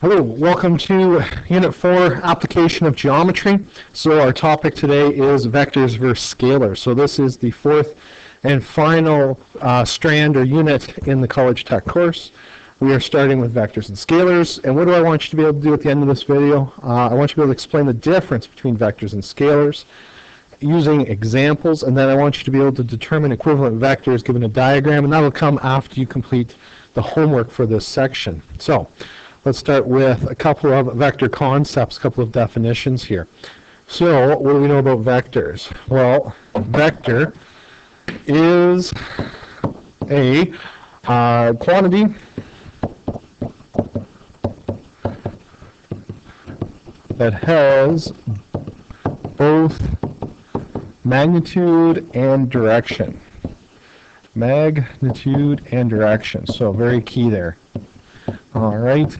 Hello, welcome to Unit 4, Application of Geometry. So our topic today is vectors versus scalars. So this is the fourth and final uh, strand or unit in the College Tech course. We are starting with vectors and scalars. And what do I want you to be able to do at the end of this video? Uh, I want you to be able to explain the difference between vectors and scalars using examples, and then I want you to be able to determine equivalent vectors given a diagram, and that will come after you complete the homework for this section. So let's start with a couple of vector concepts, a couple of definitions here. So what do we know about vectors? Well, vector is a uh, quantity that has both magnitude and direction. Magnitude and direction. So very key there. All right.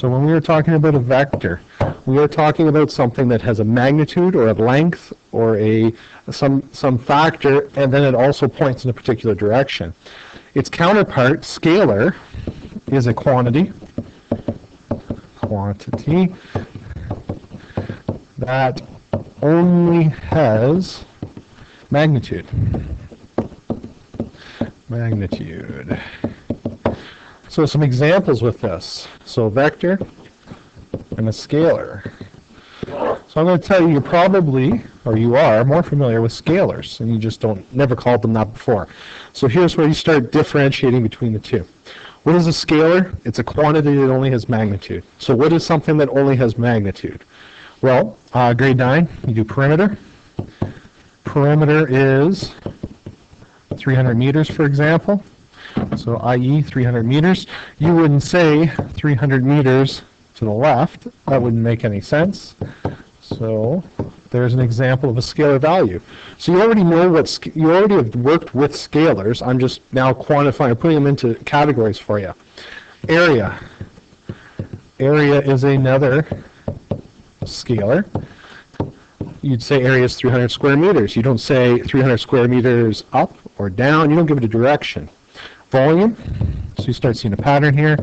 So when we are talking about a vector, we are talking about something that has a magnitude or a length or a some some factor, and then it also points in a particular direction. Its counterpart, scalar, is a quantity quantity that only has magnitude. Magnitude. So some examples with this. So a vector and a scalar. So I'm going to tell you, you're probably, or you are, more familiar with scalars, and you just don't never called them that before. So here's where you start differentiating between the two. What is a scalar? It's a quantity that only has magnitude. So what is something that only has magnitude? Well, uh, grade 9, you do perimeter. Perimeter is 300 meters, for example. So i.e. 300 meters. You wouldn't say 300 meters to the left. That wouldn't make any sense. So there's an example of a scalar value. So you already know what, you already have worked with scalars. I'm just now quantifying, putting them into categories for you. Area. Area is another scalar, you'd say area is 300 square meters. You don't say 300 square meters up or down. You don't give it a direction. Volume, so you start seeing a pattern here.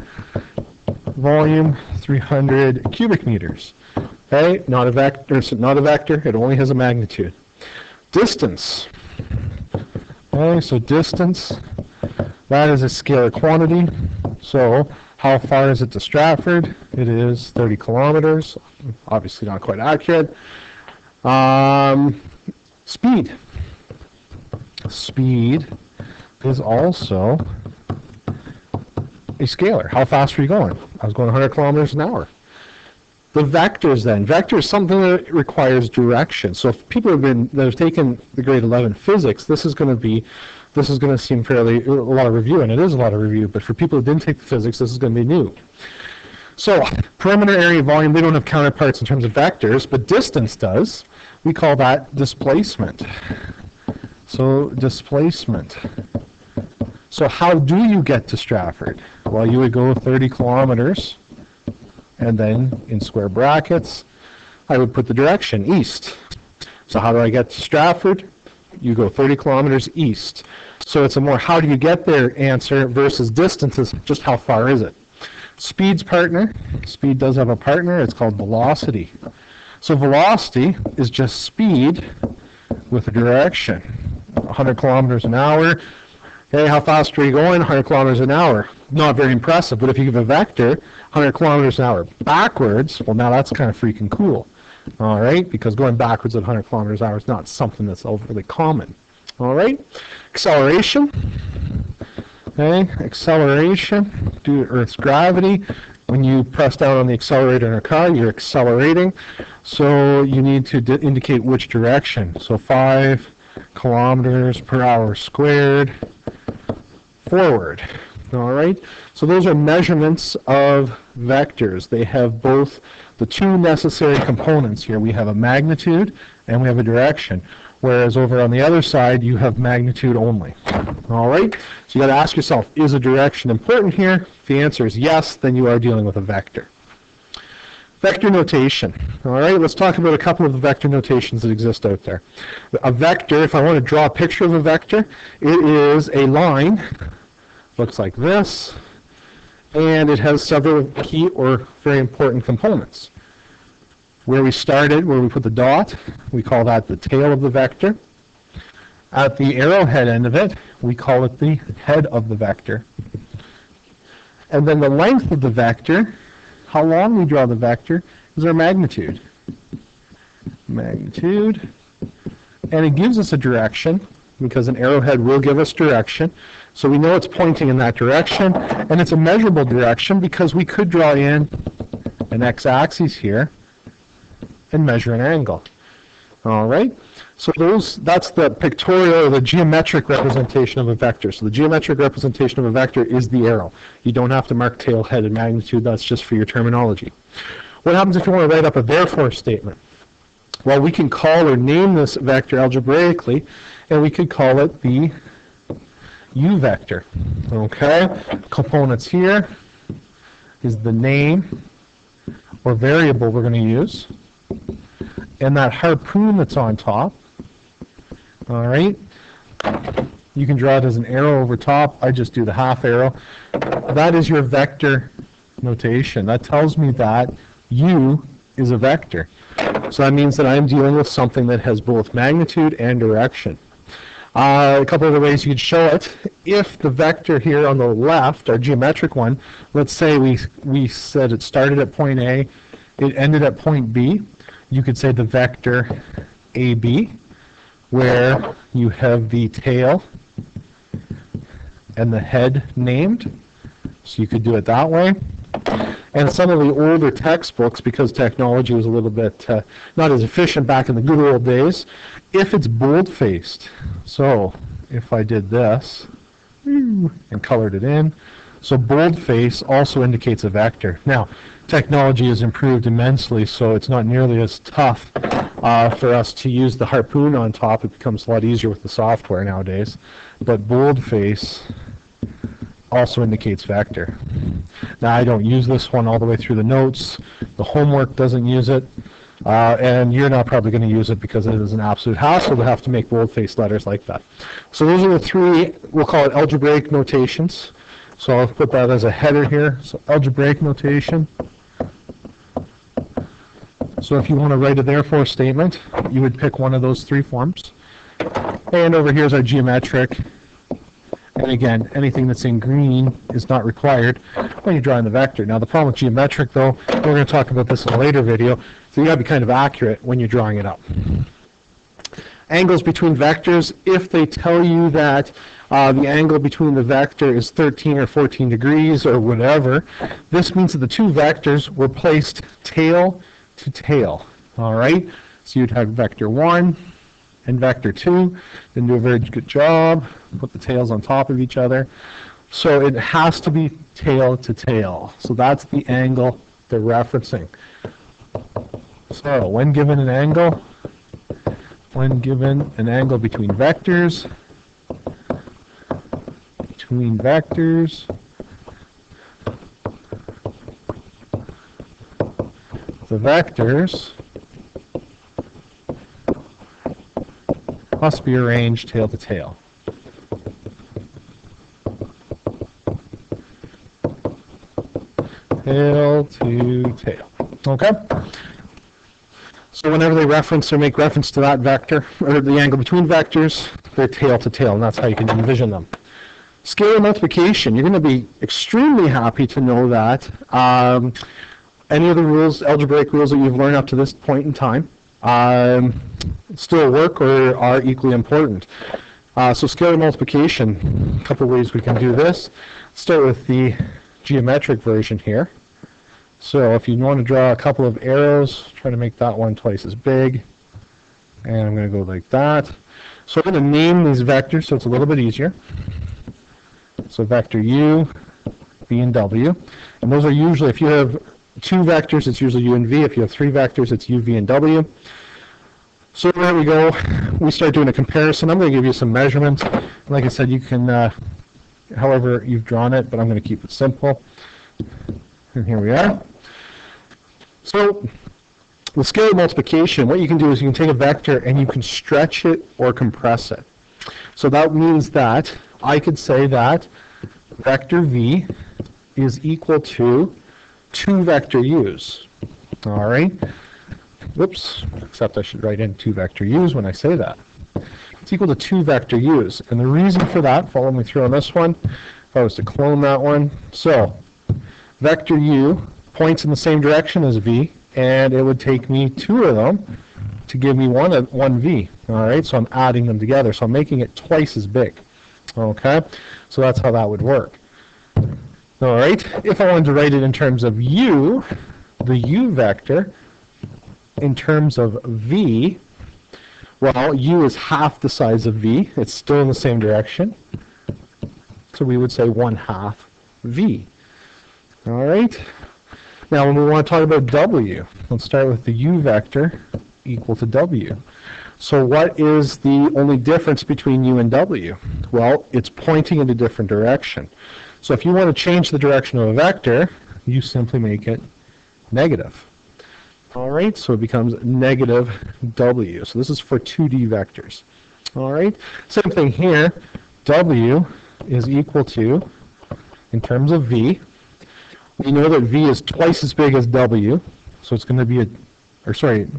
Volume, 300 cubic meters. Okay, not a vector, not a vector. It only has a magnitude. Distance. Okay, so distance, that is a scalar quantity. So how far is it to Stratford? It is 30 kilometers. Obviously not quite accurate. Um, speed. Speed is also a scalar. How fast are you going? I was going 100 kilometers an hour. The vectors then. Vector is something that requires direction. So if people have been that have taken the grade 11 physics, this is going to be this is going to seem fairly a lot of review, and it is a lot of review, but for people who didn't take the physics, this is going to be new. So perimeter area volume, they don't have counterparts in terms of vectors, but distance does. We call that displacement. So displacement. So how do you get to Stratford? Well, you would go 30 kilometers, and then in square brackets, I would put the direction east. So how do I get to Stratford? You go 30 kilometers east. So it's a more how do you get there answer versus distance is just how far is it. Speed's partner, speed does have a partner, it's called velocity. So velocity is just speed with a direction. 100 kilometers an hour. Okay, how fast are you going? 100 kilometers an hour. Not very impressive, but if you give a vector 100 kilometers an hour backwards, well now that's kind of freaking cool. All right, because going backwards at 100 kilometers an hour is not something that's overly common. All right, acceleration. Okay, acceleration due to Earth's gravity. When you press down on the accelerator in a car, you're accelerating. So you need to indicate which direction. So 5 kilometers per hour squared forward. All right, so those are measurements of vectors. They have both the two necessary components here. We have a magnitude and we have a direction whereas over on the other side you have magnitude only. All right, so you got to ask yourself, is a direction important here? If the answer is yes, then you are dealing with a vector. Vector notation. All right, let's talk about a couple of the vector notations that exist out there. A vector, if I want to draw a picture of a vector, it is a line, looks like this, and it has several key or very important components. Where we started, where we put the dot, we call that the tail of the vector. At the arrowhead end of it, we call it the head of the vector. And then the length of the vector, how long we draw the vector, is our magnitude. Magnitude. And it gives us a direction, because an arrowhead will give us direction. So we know it's pointing in that direction, and it's a measurable direction because we could draw in an x-axis here and measure an angle. All right? So those that's the pictorial or the geometric representation of a vector. So the geometric representation of a vector is the arrow. You don't have to mark tail, head, and magnitude. That's just for your terminology. What happens if you want to write up a therefore statement? Well, we can call or name this vector algebraically, and we could call it the u vector. Okay? Components here is the name or variable we're going to use and that harpoon that's on top. All right. You can draw it as an arrow over top. I just do the half arrow. That is your vector notation. That tells me that u is a vector. So that means that I'm dealing with something that has both magnitude and direction. Uh, a couple of the ways you could show it. If the vector here on the left, our geometric one, let's say we, we said it started at point A, it ended at point B, you could say the vector AB, where you have the tail and the head named. So you could do it that way. And some of the older textbooks, because technology was a little bit uh, not as efficient back in the good old days, if it's bold-faced, so if I did this and colored it in, so boldface also indicates a vector. Now, technology has improved immensely, so it's not nearly as tough uh, for us to use the harpoon on top. It becomes a lot easier with the software nowadays. But boldface also indicates vector. Now, I don't use this one all the way through the notes. The homework doesn't use it. Uh, and you're not probably going to use it because it is an absolute hassle to have to make boldface letters like that. So those are the three, we'll call it algebraic notations. So I'll put that as a header here. So algebraic notation. So if you want to write a therefore statement, you would pick one of those three forms. And over here is our geometric. And again, anything that's in green is not required when you're drawing the vector. Now the problem with geometric though, we're going to talk about this in a later video, so you got to be kind of accurate when you're drawing it up. Angles between vectors, if they tell you that uh, the angle between the vector is 13 or 14 degrees or whatever, this means that the two vectors were placed tail to tail. All right, so you'd have vector 1 and vector 2. Didn't do a very good job. Put the tails on top of each other. So it has to be tail to tail. So that's the angle they're referencing. So when given an angle, when given an angle between vectors, between vectors, the vectors must be arranged tail to tail. Tail to tail. Okay? So whenever they reference or make reference to that vector, or the angle between vectors, they're tail to tail, and that's how you can envision them. Scalar multiplication, you're going to be extremely happy to know that. Um, any of the rules, algebraic rules that you've learned up to this point in time, um, still work or are equally important. Uh, so scalar multiplication, a couple ways we can do this. Start with the geometric version here. So if you want to draw a couple of arrows, try to make that one twice as big. And I'm going to go like that. So I'm going to name these vectors so it's a little bit easier. So vector u, v, and w. And those are usually, if you have two vectors, it's usually u and v. If you have three vectors, it's u, v, and w. So there we go. We start doing a comparison. I'm going to give you some measurements. Like I said, you can, uh, however you've drawn it, but I'm going to keep it simple. And here we are. So with scalar multiplication, what you can do is you can take a vector and you can stretch it or compress it. So that means that I could say that vector v is equal to 2 vector u's. All right? Whoops, except I should write in 2 vector u's when I say that. It's equal to 2 vector u's. And the reason for that, follow me through on this one, if I was to clone that one. So, vector u points in the same direction as v, and it would take me two of them to give me one, of one v. All right, so I'm adding them together. So I'm making it twice as big. Okay, so that's how that would work. All right, if I wanted to write it in terms of u, the u vector, in terms of v, well, u is half the size of v. It's still in the same direction. So we would say 1 half v. All right. Now, when we want to talk about w, let's start with the u vector equal to w. So what is the only difference between u and w? Well, it's pointing in a different direction. So if you want to change the direction of a vector, you simply make it negative. All right, so it becomes negative w. So this is for 2D vectors. All right, same thing here. w is equal to, in terms of v, we know that v is twice as big as w, so it's going to be a, or sorry,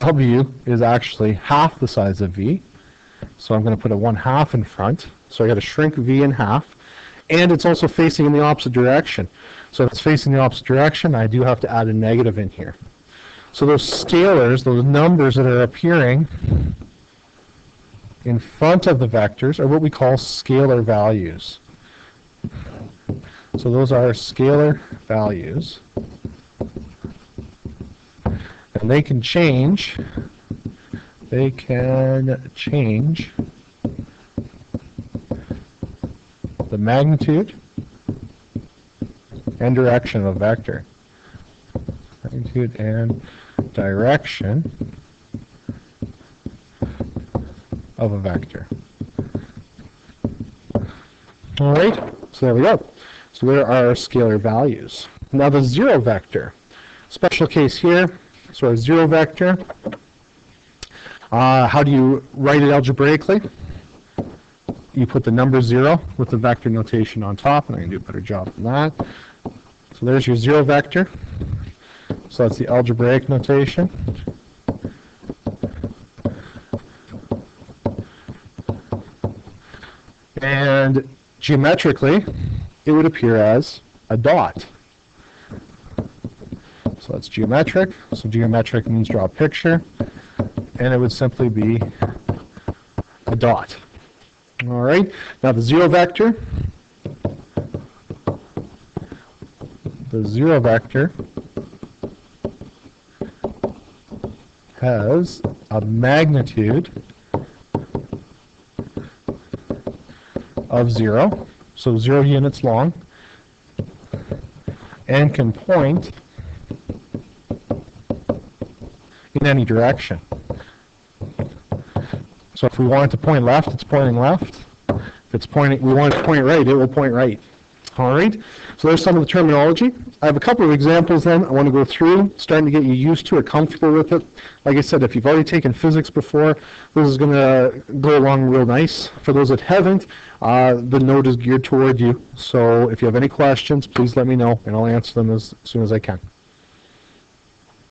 w is actually half the size of v, so I'm going to put a 1 half in front, so i got to shrink v in half, and it's also facing in the opposite direction. So if it's facing the opposite direction, I do have to add a negative in here. So those scalars, those numbers that are appearing in front of the vectors are what we call scalar values. So those are scalar values. And they can change. They can change the magnitude and direction of a vector. Magnitude and direction of a vector. All right, so there we go. So there are our scalar values. Now the zero vector. Special case here, so our zero vector. Uh, how do you write it algebraically? You put the number zero with the vector notation on top, and I can do a better job than that. So there's your zero vector. So that's the algebraic notation. And geometrically, it would appear as a dot. So that's geometric. So geometric means draw a picture. And it would simply be a dot. All right. Now the zero vector. The zero vector has a magnitude of 0, so 0 units long, and can point in any direction. So if we want it to point left, it's pointing left. If it's pointing, we want it to point right, it will point right. All right, so there's some of the terminology. I have a couple of examples then I want to go through, starting to get you used to it, comfortable with it. Like I said, if you've already taken physics before, this is going to go along real nice. For those that haven't, uh, the note is geared toward you. So if you have any questions, please let me know, and I'll answer them as soon as I can.